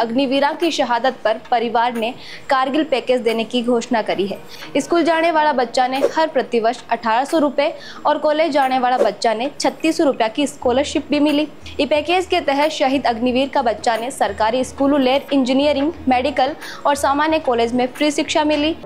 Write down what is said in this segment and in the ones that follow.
अग्निवीरा की शहादत पर परिवार ने कारगिल पैकेज देने की घोषणा करी है। स्कूल जाने वाला बच्चा ने हर प्रतिवर्ष अठारह सौ और कॉलेज जाने वाला बच्चा ने छत्तीस सौ रुपया की स्कॉलरशिप भी मिली। इस पैकेज के तहत शहीद अग्निवीर का बच्चा ने सरकारी स्कूलों लेर इंजीनियरिंग, मेडिकल और सामान्य कॉलेज में फ्री शिक्षा मिली।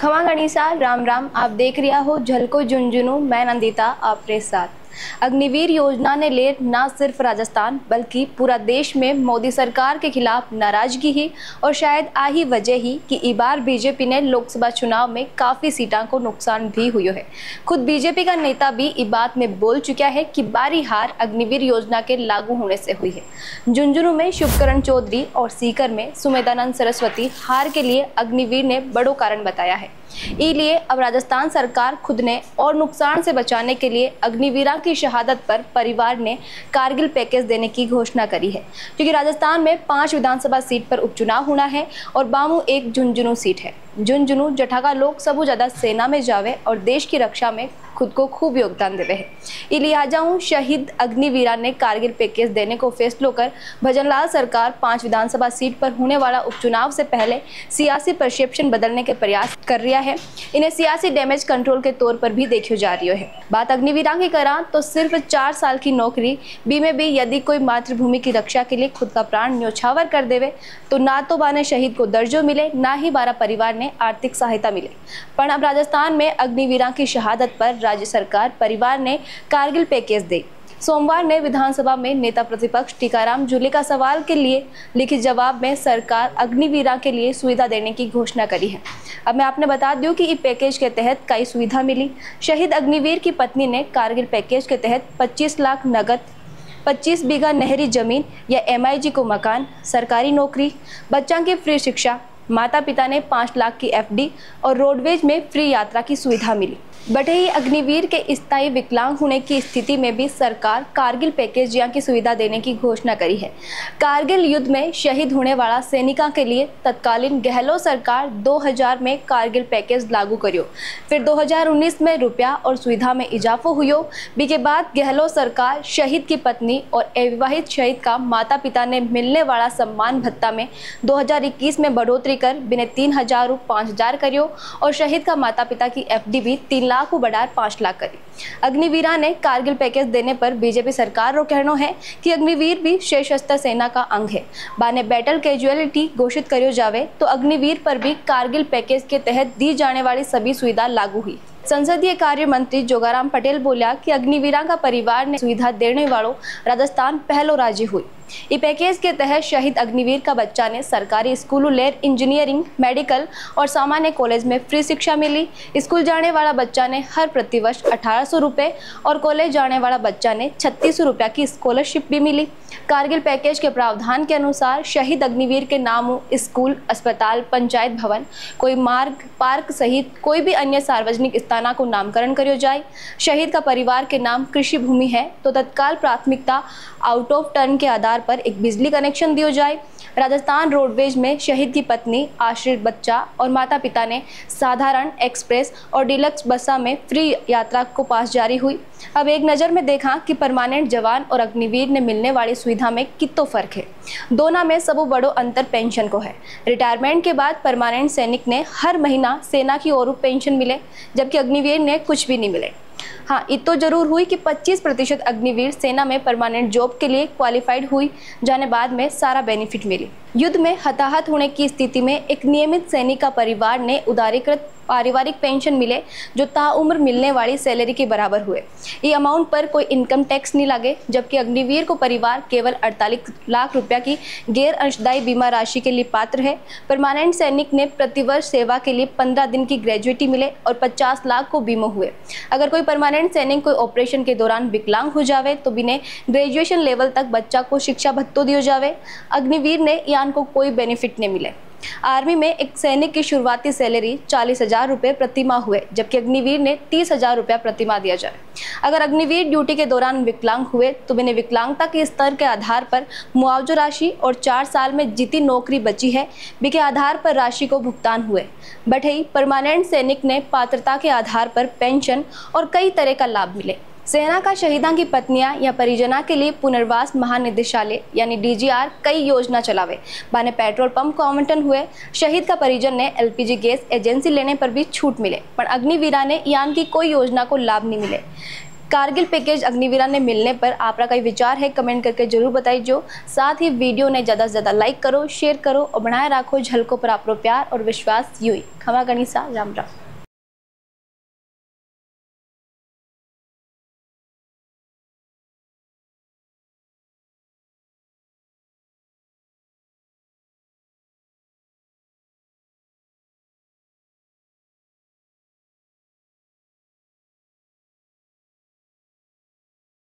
खमा गणिसा राम राम। आप देख रिया हो झलको झुंझुनू। मैं नंदिता आपके साथ। अग्निवीर योजना ने ले न सिर्फ़ राजस्थान, बल्कि पूरा देश में मोदी सरकार के खिलाफ नाराज़गी ही और शायद आही वजह ही कि इस बार बीजेपी ने लोकसभा चुनाव में काफ़ी सीटों को नुकसान भी हुई है। खुद बीजेपी का नेता भी इस बात में बोल चुका है कि बारी हार अग्निवीर योजना के लागू होने से हुई है। झुंझुनू में शुभकरण चौधरी और सीकर में सुमेदानंद सरस्वती हार के लिए अग्निवीर ने बड़ो कारण बताया है। इसलिए अब राजस्थान सरकार खुद ने और नुकसान से बचाने के लिए अग्निवीरा की शहादत पर परिवार ने कारगिल पैकेज देने की घोषणा करी है, क्योंकि राजस्थान में पाँच विधानसभा सीट पर उपचुनाव होना है और बामू एक झुंझुनू सीट है। झुंझुनू जठाका लोग सबू ज़्यादा सेना में जावे और देश की रक्षा में खुद को खूब योगदान देवे है। लिहाजा शहीद अग्निवीरा ने कारगिल पैकेज देने को फैसलो कर भजनलाल सरकार पाँच विधानसभा सीट पर होने वाला उपचुनाव से पहले सियासी परसेप्शन बदलने के प्रयास कर रहा है। इन्हें सियासी डैमेज कंट्रोल के तौर पर भी देखी जा रही है। बात अग्निवीरा की करा तो सिर्फ़ चार साल की नौकरी, बी में भी यदि कोई मातृभूमि की रक्षा के लिए खुद का प्राण न्योछावर कर देवे तो ना तो बाने शहीद को दर्जो मिले, ना ही बारह परिवार ने आर्थिक सहायता मिले। पर अब राजस्थान में अग्निवीरा की शहादत पर राज्य सरकार, परिवार ने कारगिल पैकेज दे। सोमवार ने विधानसभा में नेता प्रतिपक्ष टीकाराम जूले का सवाल के लिए लिखित जवाब में सरकार अग्निवीरा के लिए सुविधा देने की घोषणा करी है। अब मैं आपने बता दूँ कि इस पैकेज के तहत कई सुविधा मिली। शहीद अग्निवीर की पत्नी ने कारगिल पैकेज के तहत 25 लाख नगद 25 बीघा नहरी ज़मीन या एमआईजी को मकान, सरकारी नौकरी, बच्चा की फ्री शिक्षा माता पिता ने पाँच लाख की एफडी और रोडवेज़ में फ्री यात्रा की सुविधा मिली। बटही अग्निवीर के स्थायी विकलांग होने की स्थिति में भी सरकार कारगिल पैकेज या की सुविधा देने की घोषणा करी है। कारगिल युद्ध में शहीद होने वाला सैनिका के लिए तत्कालीन गहलोत सरकार 2000 में कारगिल पैकेज लागू करियो। फिर 2019 में रुपया और सुविधा में इजाफो हुयो। बी के बाद गहलोत सरकार शहीद की पत्नी और अविवाहित शहीद का माता पिता ने मिलने वाला सम्मान भत्ता में दो हज़ार इक्कीस में बढ़ोतरी कर बिने तीन हज़ार पाँच हज़ार करियो और शहीद का माता पिता की एफडी भी तीन लाख को बढ़ाकर पाँच लाख करी। अग्निवीरा ने कारगिल पैकेज देने पर बीजेपी सरकार रो कहना है कि अग्निवीर भी सशस्त्र सेना का अंग है। बाने बैटल कैजुअलिटी घोषित करो जावे तो अग्निवीर पर भी कारगिल पैकेज के तहत दी जाने वाली सभी सुविधा लागू हुई। संसदीय कार्य मंत्री जोगाराम पटेल बोला कि अग्निवीरा का परिवार ने सुविधा देने वालों राजस्थान पहलो राज्य हुई। इस पैकेज के तहत शहीद अग्निवीर का बच्चा ने सरकारी स्कूलों लेर इंजीनियरिंग, मेडिकल और सामान्य कॉलेज में फ्री शिक्षा मिली। स्कूल जाने वाला बच्चा ने हर प्रतिवर्ष अठारह सौ और कॉलेज जाने वाला बच्चा ने छत्तीस सौ रुपया की स्कॉलरशिप भी मिली। कारगिल पैकेज के प्रावधान के अनुसार शहीद अग्निवीर के नाम, स्कूल, अस्पताल, पंचायत भवन, कोई मार्ग, पार्क सहित कोई भी अन्य सार्वजनिक स्थाना को नामकरण करियो जाए। शहीद का परिवार के नाम कृषि भूमि है तो तत्काल प्राथमिकता आउट ऑफ़ टर्न के आधार पर एक बिजली कनेक्शन दियो जाए। राजस्थान रोडवेज़ में शहीद की पत्नी, आश्रित बच्चा और माता पिता ने साधारण एक्सप्रेस और डिलक्स बसा में फ्री यात्रा को पास जारी हुई। अब एक नज़र में देखा कि परमानेंट जवान और अग्निवीर ने मिलने वाली सुविधा में कितो फ़र्क है। दोनों में सबो बड़ो अंतर पेंशन को है। रिटायरमेंट के बाद परमानेंट सैनिक ने हर महीना सेना की ओर पेंशन मिले, जबकि अग्निवीर ने कुछ भी नहीं मिले। हाँ इतो ज़रूर हुई कि 25 प्रतिशत अग्निवीर सेना में परमानेंट जॉब के लिए क्वालिफाइड हुई, जाने बाद में सारा बेनिफिट मिली। युद्ध में हताहत होने की स्थिति में एक नियमित सैनिक का परिवार ने उदारीकृत पारिवारिक पेंशन मिले, जो ताउम्र मिलने वाली सैलरी के बराबर हुए। ये अमाउंट पर कोई इनकम टैक्स नहीं लगे, जबकि अग्निवीर को परिवार केवल 48 लाख रुपया की गैर अंशदायी बीमा राशि के लिए पात्र है। परमानेंट सैनिक ने प्रतिवर्ष सेवा के लिए 15 दिन की ग्रेजुएटी मिले और 50 लाख को बीमो हुए। अगर कोई परमानेंट सैनिक कोई ऑपरेशन के दौरान विकलांग हो जावे तो बिने ग्रेजुएशन लेवल तक बच्चा को शिक्षा भत्तो दियो जावे। अग्निवीर ने यान को कोई बेनिफिट नहीं मिले। आर्मी में एक सैनिक की शुरुआती सैलरी चालीस हज़ार रुपये प्रतिमा हुए, जबकि अग्निवीर ने तीस हज़ार रुपया प्रतिमा दिया जाए। अगर अग्निवीर ड्यूटी के दौरान विकलांग हुए तो उन्हें विकलांगता के स्तर के आधार पर मुआवजा राशि और चार साल में जितनी नौकरी बची है बी के आधार पर राशि को भुगतान हुए। बढ़ई परमानेंट सैनिक ने पात्रता के आधार पर पेंशन और कई तरह का लाभ मिले। सेना का शहीदा की पत्नियाँ या परिजना के लिए पुनर्वास महानिदेशालय, यानी डीजीआर, कई योजना चलावे। बाने पेट्रोल पंप को आवंटन हुए। शहीद का परिजन ने एलपीजी गैस एजेंसी लेने पर भी छूट मिले, पर अग्निवीरा ने यान की कोई योजना को लाभ नहीं मिले। कारगिल पैकेज अग्निवीरा ने मिलने पर आपका कोई विचार है, कमेंट करके ज़रूर बताइए जो। साथ ही वीडियो ने ज़्यादा से ज़्यादा लाइक करो, शेयर करो और बनाए रखो झलकों पर आप प्यार और विश्वास यूँ ही। खमा गणिसा, राम राम।